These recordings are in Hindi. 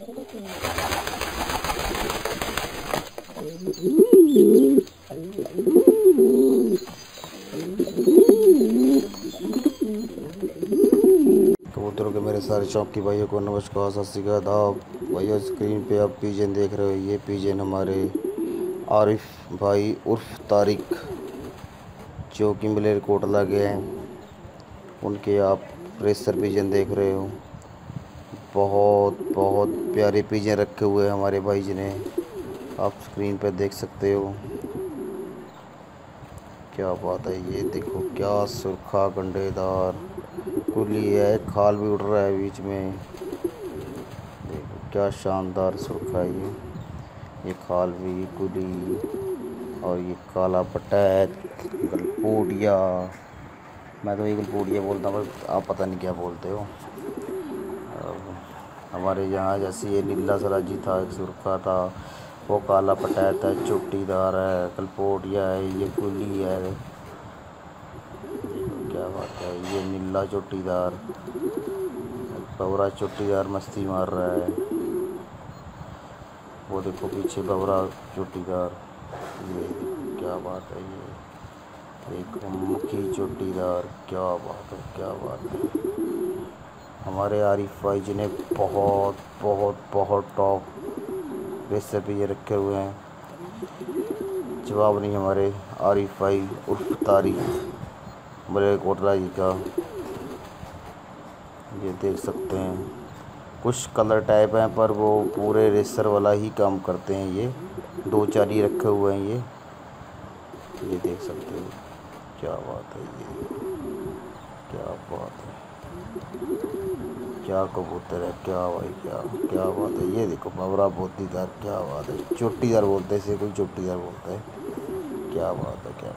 कबूतरों के मेरे सारे चौकी भाइयों को नमस्कार, सत श्रीकाल आप भैया स्क्रीन पे आप पीजन देख रहे हो, ये पीजन हमारे आरिफ भाई उर्फ़ तारिक, जो कि मलेर कोटला के हैं। उनके आप प्रेसर पीजन देख रहे हो। बहुत बहुत प्यारे पीजन रखे हुए हैं हमारे भाई जी ने। आप स्क्रीन पर देख सकते हो। क्या बात है ये देखो, क्या सुरखा गंडेदार कुली है, खाल भी उड़ रहा है बीच में। देखो, क्या शानदार सुरखा है ये। ये खाल भी, कुली और ये काला पटैत गलपोडिया मैं तो ये गलपोडिया बोलता हूँ आप पता नहीं क्या बोलते हो। हमारे यहाँ जैसे ये नीला सराजी था, एक सुरखा था, वो काला पटैत है, चोटीदार है, कलपोटिया है, ये कुली है। क्या बात है, ये नीला चोटीदार, बवरा चोटीदार मस्ती मार रहा है। वो देखो पीछे बवरा चोटीदार, ये क्या बात है ये। एक मुखी चोटीदार, क्या बात है, क्या बात है। हमारे आरिफ भाई जी ने बहुत बहुत बहुत टॉप रेसिपी ये रखे हुए हैं। जवाब नहीं हमारे आरिफ भाई उर्फ़ तारी बड़े कोटला जी का। ये देख सकते हैं। कुछ कलर टाइप हैं, पर वो पूरे रेसर वाला ही काम करते हैं ये। दो चार ही रखे हुए हैं ये। ये देख सकते हो। क्या बात है ये। क्या बात है। क्या कबूतर है? क्या भाई, क्या क्या बात है? ये देखो बबरा बोतीदार क्या बात है? चोटीदार बोलते हैं, इसे कोई चोटीदार बोलता है। क्या बात है, क्या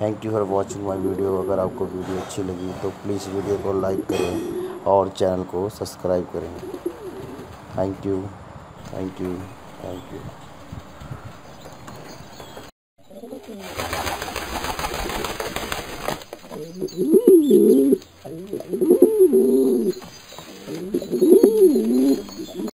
thank you for watching my video अगर आपको वीडियो अच्छी लगी तो प्लीज़ वीडियो को लाइक करें और चैनल को सब्सक्राइब करें। Thank you thank you thank you